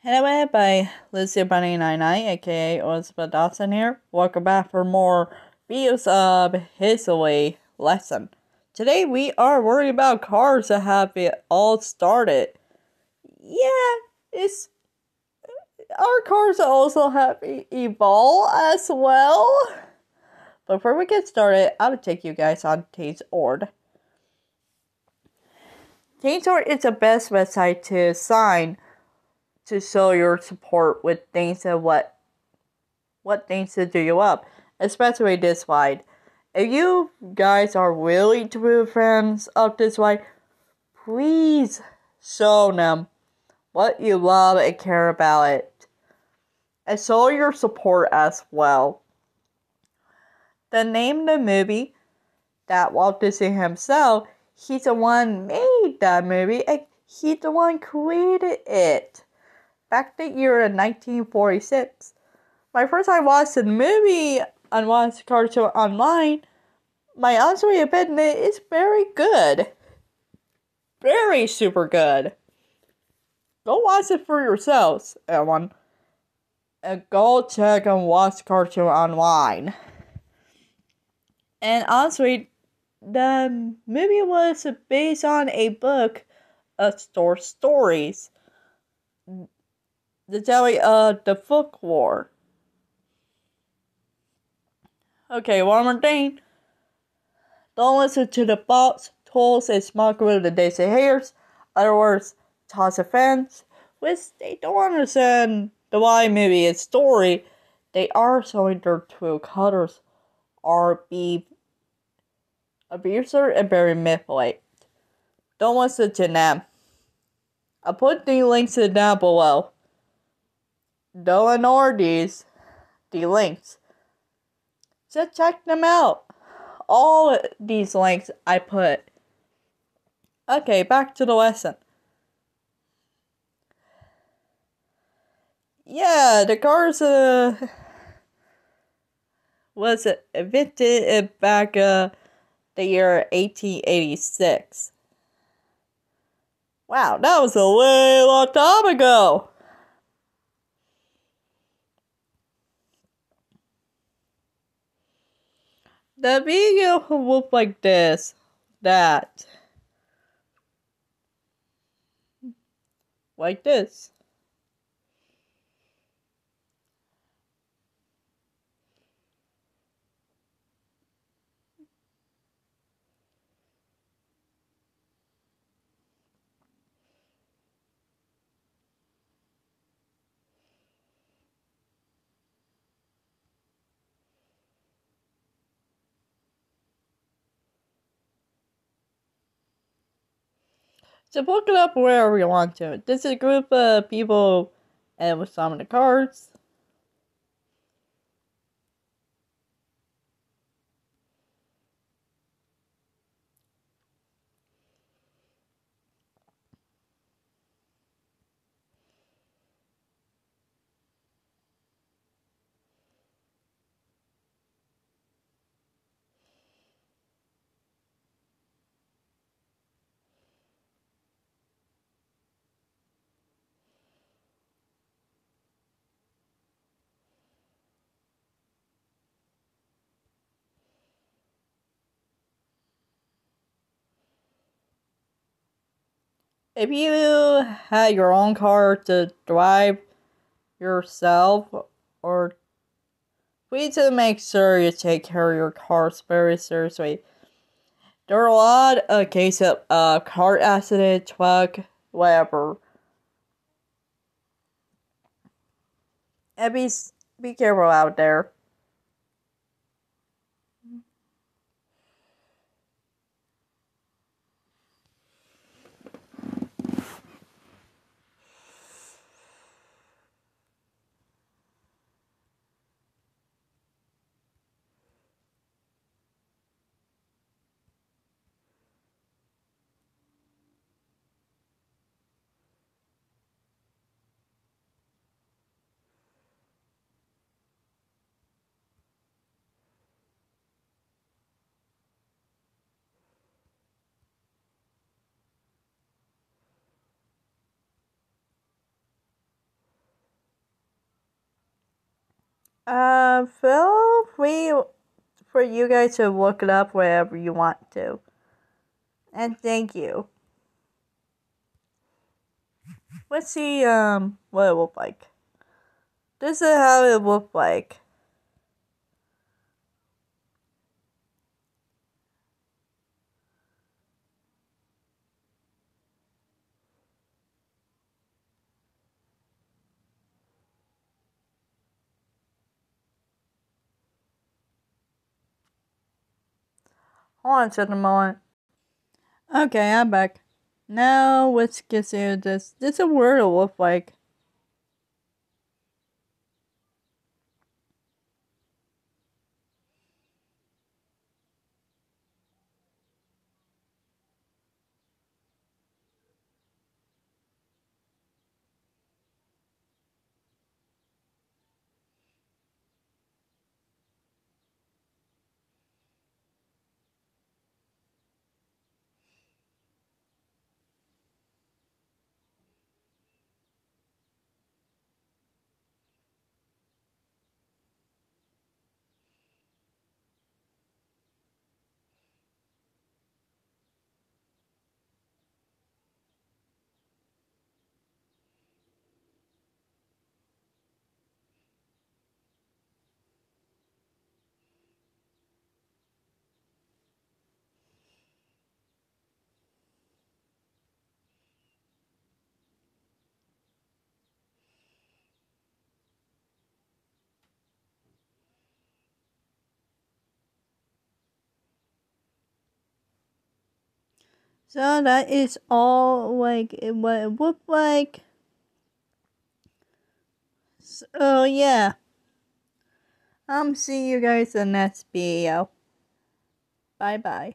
Hello everybody, Lizzy Bunny 99 aka Elizabeth Dawson here. Welcome back for more videos of History lesson. Today we are worried about cars that have it all started. Yeah, it's our cars also have evolved as well. Before we get started, I will take you guys on Tate's Ord. Change.org is the best website to sign to show your support with things that what what things to do you up, especially this wide. If you guys are to be friends of this wide, please show them what you love and care about it. And show your support as well. The name the movie that Walt Disney himself, he's the one made that movie and he's the one created it back the year in 1946. My first time watching the movie and watched cartoon online, my honest opinion is very good. Very super good. Go watch it for yourselves, everyone. And go check and watch cartoon online. And honestly, the movie was based on a book of store stories the telling of uh, the folk war. Okay, one more thing. Don't listen to the bots, tools, and smart group the Disney Hairs. Other words, toss of fans, which they don't understand the why movie and story. They are showing their true colors are be abuser and very manipulate. Don't listen to them. I'll put the links to down below. These, the links. Just check them out. All these links I put. Okay, back to the lesson. Yeah, the cars uh, was invented back uh, the year 1886. Wow, that was a way long time ago. The video look like this. That. Like this. So look it up wherever you want to. This is a group of people and with some of the cards. If you had your own car to drive yourself or please make sure you take care of your cars very seriously. There are a lot of cases of uh, car accident, truck, whatever. And be, be careful out there. Uh, feel free for you guys to look it up wherever you want to. And thank you. Let's see um what it looked like. This is how it looked like. Hold on just a moment. Okay, I'm back. Now let's consider this. This is a word look like. So that is all like what it looked like. So yeah. I'm um, see you guys in the next video. Bye bye.